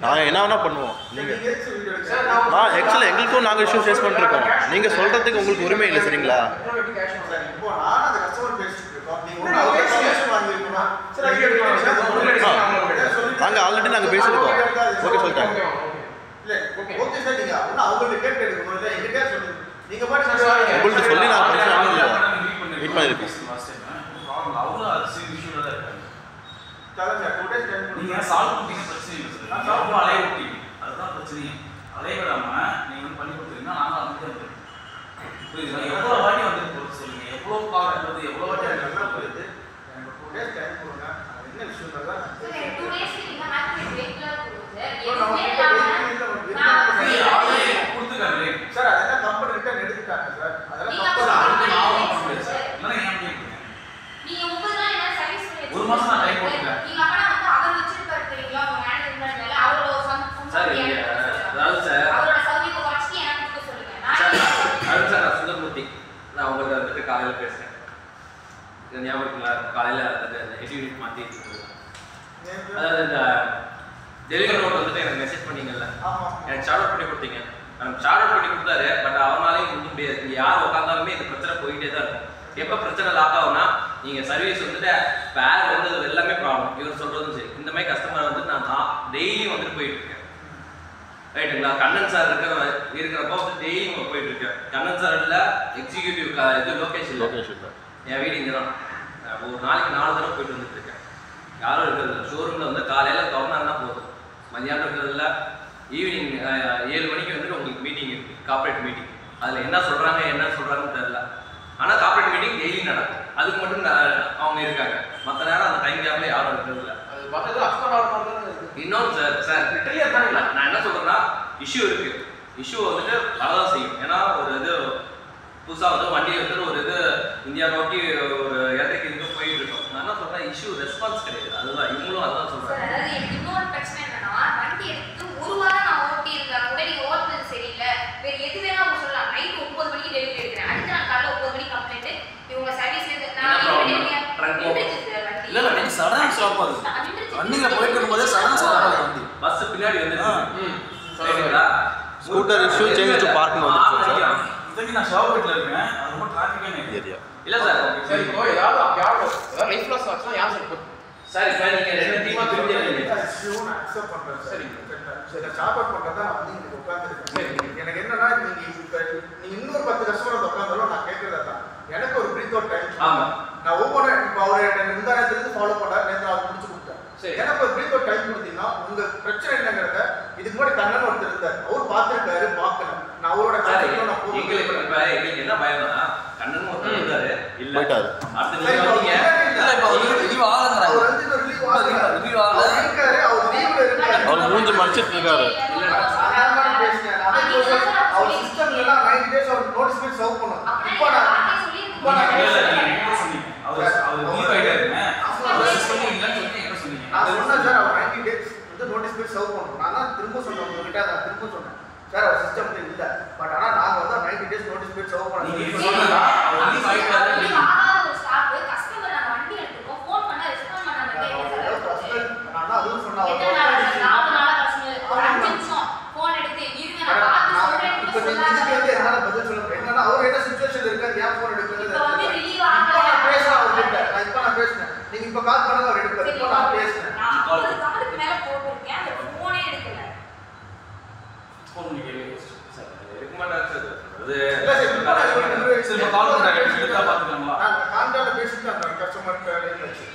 நீங்கள் என்ன வேணால் பண்ணுவோம். நீங்கள் நான் ஆக்சுவலாக எங்களுக்கும் நாங்கள் இஷ்யூ ஃபேஸ் பண்ணிருக்கோம். நீங்கள் சொல்கிறதுக்கு உங்களுக்கு உரிமை இல்லை சரிங்களா? சார் இப்போ நான் அந்த கஸ்டமர் பேசிட்டு இருக்கோம் நீங்க ஒண்ணு அவங்க கமிஷன் வாங்கிருக்கணும் சார் வீடியோ எடுக்கணும் சார் உங்களுக்கு எடுக்கணும் சொல்லி நாங்கள் ஆல்ரெடி நாங்கள் பேசியிருக்கோம் ஓகே சொல்லிட்டாங்க இல்ல ஓகே நீங்க பாட்டு சார், சார், உங்கள்ட்ட சொல்லி நான் மீட் பண்ணியிருக்கோம் அவங்களும் அது சேம் இஷ்யூல தான் இருக்காங்க. நீங்க சால்வ் பண்ணீங்க பிரச்சனை இல்லை சார். அலைய விட்டீங்க. அதுதான் பிரச்சனையே. அலைய விடாம நீங்க வந்து பண்ணி கொடுத்தீங்கன்னா நாங்க அமைதியா வந்துருக்கோம் புரியுதுங்களா? எவ்வளவு வாட்டி வந்து பொறுத்து சொல்லுங்க. எவ்வளவு கால் பண்றது? எவ்வளவு வாட்டி நல்லா நல்லா புரியுது எனக்கு டூ டேஸ் டைம் கொடுங்க அது என்ன விஷயம்ன்றத நான் சார், தெரிஞ்சுக்கிறேன். டூ டேஸ்க்கு நீங்க ஹாப்பி வெயிட்ல கொடுங்க சார் இப்போ நம்ம எதுவுமே கிட்ட இல்லாம வெயிட் இல்லை, நான் வெயிட் வந்து இல்லை. ஆளே கொடுத்துருக்காங்களே சார் அதெல்லாம் கம்பெனி ரிட்டர்ன் எடுத்துட்டாங்க சார் அதெல்லாம் நீங்க கம்பெனி அடுத்து நான் ஆமா. பண்ண முடியாது சார் இல்லைன்னா ஏன் பண்ணிருக்கீங்க நீங்க ஒன்பது நாள் என்ன சர்வீஸ் பண்ணி ஒரு மாசம் நான் time கொடுத்தேன். நீங்க அப்பனா வந்து அவர் வச்சிருப்பாரு தெரியுங்களா உங்க மேனேஜர் மேல அவரோட சம்- சம்- சார், சம் இங்க, எனக்கு கொடுக்க அதாவது சொல்லுங்க. சார், அவரோட சௌகரியத்தை குறைச்சிட்டு எனக்கு கொடுக்க சொல்லுங்க நான் சார், என்ன சொல்றேன்? அருண் சார் நான் சுந்தரமூர்த்தி நான் உங்கள்கிட்ட வந்துட்டு காலையில் பேசுகிறேன் இது ஞாபகம் இருக்குங்களா காலையில் அந்த ஹெட் யூனிட் அதாவது இந்த டெலிவரி நோட் வந்துட்டு எனக்கு மெசேஜ் பண்ணீங்கல்ல? ஆமா எனக்கு ஷார்ட் அவுட் பண்ணி கொடுத்தீங்க. எனக்கு ஷார்ட் அவுட் பண்ணி கொடுத்தாரு பட் அவனாலையும் கொடுக்க முடியாது. இங்க யார் உட்காந்தாலுமே இந்த பிரச்சனை போயிட்டே தான் இருக்கும். எப்போ பிரச்சனை லாக் ஆகும்னா நீங்கள் சர்வீஸ் வந்துட்டு பேர் வந்து எல்லாமே ப்ராப்ளம் இவர் சொல்கிறதும் சரி. இந்த மாதிரி கஸ்டமர் வந்து நான் டெய்லியும் வந்துட்டு போயிட்டு இருக்கேன். ரைட்டுங்களா கண்ணன் சார் இருக்கிற இருக்கிறப்போ வந்து டெய்லியும் போயிட்டு இருக்கேன். கண்ணன் சார் இல்லை எக்ஸிக்யூட்டிவ் இது லொக்கேஷன் லொகேஷன் என் வீடு இங்கே தான் ஒரு நாளைக்கு நாலு தடவை போயிட்டு வந்துட்டு இருக்கேன். யாரும் இருக்கிறது ஷோரூமில் வந்து காலையில் திறந்தாங்கன்னா போதும். மதியானம் இருக்கிறதுல ஈவினிங் ஏழு மணிக்கு வந்துட்டு உங்களுக்கு மீட்டிங் இருக்குது கார்ப்பரேட் மீட்டிங் அதில் என்ன சொல்கிறாங்க என்ன சொல்கிறாங்கன்னு தெரில ஆனால் கார்ப்பரேட் மீட்டிங் டெய்லி நடக்கும். அதுக்கு மட்டும் அவங்க இருக்காங்க. மற்ற நேரம் அந்த டைம் கேப்பில் யாரும் இருக்கிறது இல்லை அது பார்த்தா அப்கர் ஆர் மாதிரி இருக்கு. இன்னொன்று சார் சார் Literally அதான் நான் என்ன சொல்றேன்னா இஷ்யூ இருக்கு. இஷ்யூ வந்துட்டு வரதான் செய்யும். ஏன்னா ஒரு இது புதுசாக வந்து வண்டி வந்து ஒரு இது இந்தியா நோக்கி ஒரு இடத்துக்கு இதுக்கு போயிட்டு இருக்கோம் நான் என்ன சொல்றேன் இஷ்யூ ரெஸ்பான்ஸ் கிடையாது. அதுதான் இவங்களும் அதான் சார், சொல்றாங்க அதாவது எனக்கு இன்னொரு பிரச்சனை என்னன்னா வண்டி எடுத்து ஒரு வாரம் நான் ஓட்டி இருந்தா கூட நீங்க ஓட்டுனது சரியில்லை. வேற எது வேணா அவங்க சொல்லலாம். நைட் ஒன்பது மணிக்கு டெலிவரி எடுக்கிறேன். அடுத்த நாள் காலைல ஒன்பது மணிக்கு கம்ப்ளைண்ட் இவங்க சர்வீஸ்ல நான். இல்ல, sudden stop ஆகுது. வண்டியில போயிட்டு இருக்கும்போதே சடன் ஸ்டாப் ஆகுது வண்டி. பஸ் பின்னாடி வந்து ம். சரிங்களா? to park னு வந்துருச்சு சார். இதுக்கு நான் ஷாப்ல இருக்கேன். அது ரொம்ப டிராஃபிக்கான ஏரியா. இல்ல சார் சரி இப்போ ஏதாவது யாரும் ஏதாவது லைஃப் லாஸ் ஆச்சுன்னா யார் சார் சார் இப்போ நீங்க ரெண்டு டீமா பிரிஞ்சிருக்கீங்க இஷ்யூன்னு அக்செப்ட் பண்றேன் சார். சரி சாப்பாடு பண்றதா வந்து இங்க உட்காந்துருக்கேன் சரிங்க. எனக்கு என்னன்னா நீங்க இப்ப நீங்க இன்னொரு பத்து கஸ்டமர் உட்காந்தாலும் நான் கேட்கறதா தான் எனக்கு ஒரு பிரீத் அவுட் டைம் ஆமா. நான் ஒவ்வொரு இப்போ அவர் எனக்கு முந்தானத்துல இருந்து ஃபாலோ பண்ணார் நேற்று அவர் முடிச்சு கொடுத்தேன் சரி. எனக்கு ஒரு பிரீத் அவுட் டைம் கொடுத்தீங்கன்னா உங்க பிரச்சனை என்னங்கிறத இதுக்கு முன்னாடி கண்ணன் ஒருத்தர் இருந்தார் அவர் பார்த்திருக்காரு பார்க்கல நான் அவரோட சார் நான் போக போயிட்டாரு அவர் மூஞ்சி மறைச்சிட்டு இருக்காரு. அதான் மேடம் அவர் அவர் நான் சார் அவர் 90 days வந்து notice பண்ணி serve பண்ணணும். நான் தான் திரும்ப சொல்றேன் உங்ககிட்ட நான் திரும்ப சொன்னேன். சார் அவர் சிஸ்டம்ல இல்ல. பட் ஆனா நாங்க வந்து ninety days notice period serve பண்ணி நீங்க இப்ப சொல்லி சொன்னதா? அவர் leave ஆயிட்டாரு. நான் தான் அதுவும் சொன்னேன். அவர் இப்ப நீங்க இதுக்கு வந்து என்னால பதில் சொல்ல முடியாது. என்னன்னா அவர் என்ன சுச்சுவேஷன்ல இருக்காரு ஏன் போன் எடுக்கிறது இப்ப வந்து relieve இப்போ ஆகல. நான் பேசுறேன் அவர்கிட்ட நான் இப்போ நான் பேசினேன் நீங்க இப்ப கால் பண்ணுங்க அவர் எடுப்பாரு இப்போ நான் பேசினேன் phone பண்ணி கேளுங்க. சார், இருக்க மாட்டாரு சார் அது இல்ல சார் இப்போ நான் இவருக்கு சரி, இப்ப call பண்றாரு. எடுத்தா பாத்துக்கலாங்களா? நான் காண்டால பேசிட்டு அந்த கஸ்டமர் லைன் வச்சு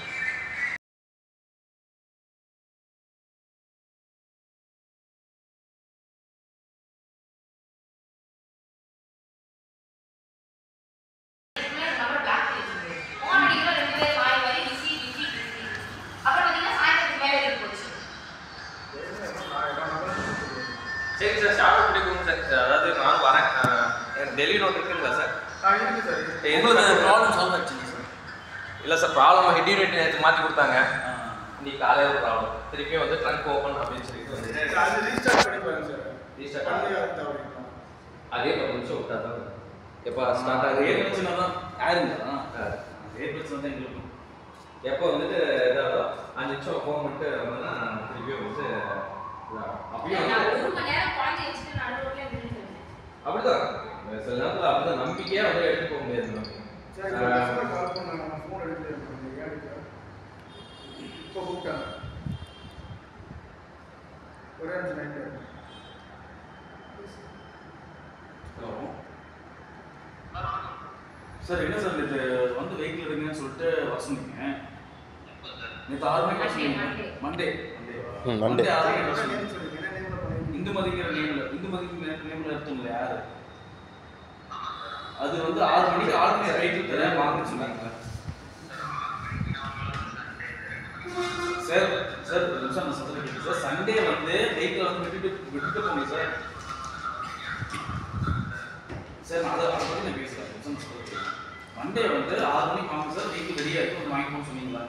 அப்புறம் பாத்தீங்கன்னா சாயந்தரத்துக்கு மேல இருக்கு போச்சு சரி சார் ஷார்ட் பண்ணி கொடுங்க சார் அதாவது நான் வரேன் அஹ், எனக்கு டெல்லி நோட் இருக்குங்களா சார். உங்களுக்கு ப்ராப்ளம் சால்வ் ஆச்சுங்க சார் இல்லை சார் ப்ராப்ளம் ஹெட் யூனிட் நேற்று மாற்றி கொடுத்தாங்க. இன்னைக்கு காலையில் ப்ராப்ளம் திருப்பியும் வந்து ட்ரங்க் ஓப்பன் அப்படின்னு சொல்லிட்டு அது பத்து நிமிஷம் விட்டா தான். எப்போ ஸ்டார்ட் ஆகுது? ஏர் பிரச்சனை தான். யாருங்களா ஏர் பிரச்சனை தான் எங்களுக்கும். எப்போ வந்துட்டு இதாகோ அஞ்சு நிமிஷம் ஃபோன் பண்ணிட்டு வந்தோம்னா திருப்பியும் வந்து இதாகும். அப்பயும் நம்பிக்கையாக வந்து எடுத்து போக முடியாது சரி? இப்போ கூப்பிட்டாங்க. ஒரே நிமிஷம் ஹலோ. என்ன சார் இது? வந்து வெஹிக்கிள் எடுங்கன்னு சொல்லிட்டு வர சொன்னீங்க. நேற்று ஆறு மணிக்கு வர சொன்னீங்க. மண்டே ம், Monday. மண்டே ஆறு மணிக்கு வர என்ன சொன்னீங்க. நேம் சொல்லுங்க என்ன நேம்ல பண்ணிருக்கீங்க? இந்துமதிங்கிற நேம்ல நேம்ல எடுத்தோம்ல யாரு? அது வந்து ஆறு மணிக்கு ஆல்ரெடி ரைட்டு தரேன் வாங்கன்னு சொன்னாங்க. சார் சார் ஒரு நிமிஷம் நான் சொல்ல கேட்குது சார் சண்டே வந்து வெஹிக்கிள் வந்து விட்டுட்டு விட்டுட்டு போங்க சார். சார் நான் அதை அதை பற்றி நான் பேசுகிறேன் மண்டே வந்து ஆறு மணிக்கு வாங்க சார். வெஹிக்கிள் ரெடியாக இருக்கும் வாங்கிக்கோன்னு வாங்கிக்கணும்னு சொன்னீங்களா?